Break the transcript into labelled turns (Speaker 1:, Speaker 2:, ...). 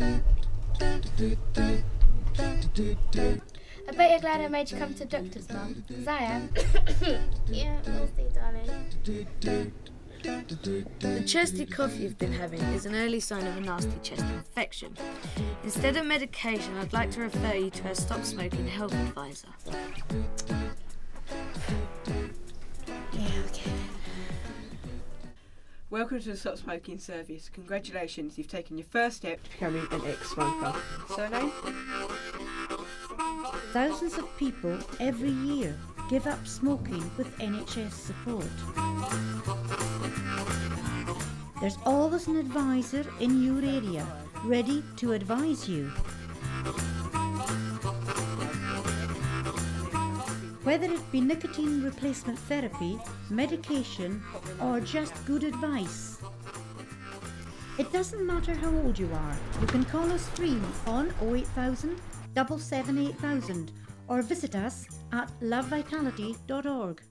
Speaker 1: I bet you're glad I made you come to the doctor's, Mum. Because I am.
Speaker 2: Yeah, we'll see, darling.
Speaker 3: The chesty cough you've been having is an early sign of a nasty chest infection. Instead of medication, I'd like to refer you to our Stop Smoking Health Advisor.
Speaker 4: Welcome to the Stop Smoking Service. Congratulations, you've taken your first step to becoming an ex-smoker. Surname?
Speaker 5: Thousands of people every year give up smoking with NHS support. There's always an advisor in your area ready to advise you. Whether it be nicotine replacement therapy, medication, or just good advice. It doesn't matter how old you are. You can call us free on 08000 778 8000 or visit us at lovevitality.org.